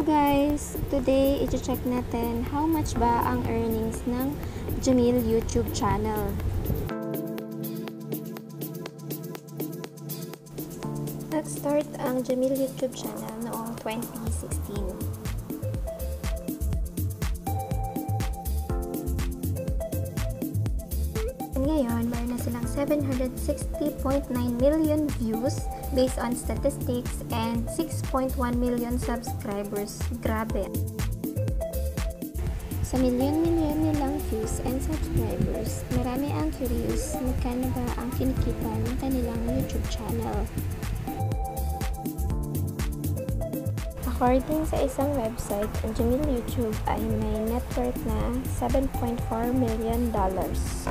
guys! Today, i-check natin how much ba ang earnings ng Jamil YouTube channel. Nag-start ang Jamil YouTube channel noong 2016. Ngayon, na silang 760.9 million views based on statistics and 6.1 million subscribers. Grabe! Sa milyon-milyon nilang views and subscribers, marami ang curious magkano ba ang kinikita ng kanilang YouTube channel. According sa isang website, ang Jamil YouTube ay may net worth na 7.4 million dollars.